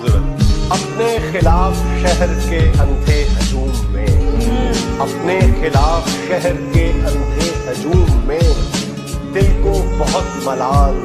خوبصورت اپنے خلاف شہر کے اندھے ہجوم میں۔ اپنے خلاف شہر کے اندھے ہجوم میں۔ دل کو بہت ملال